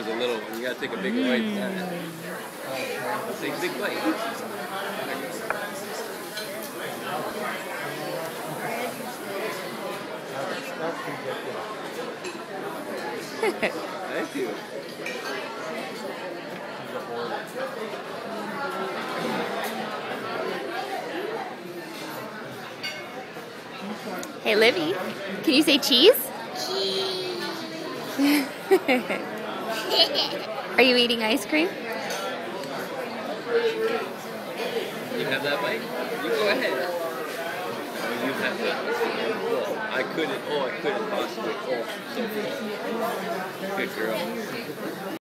was a little one. You gotta take a big bite. Mm. Take a big bite. Thank you. Hey, Livy, can you say cheese? cheese? Are you eating ice cream? You have that bite? You go ahead. Oh, you have that. I couldn't. Oh, I couldn't possibly. Oh, so good. Good girl.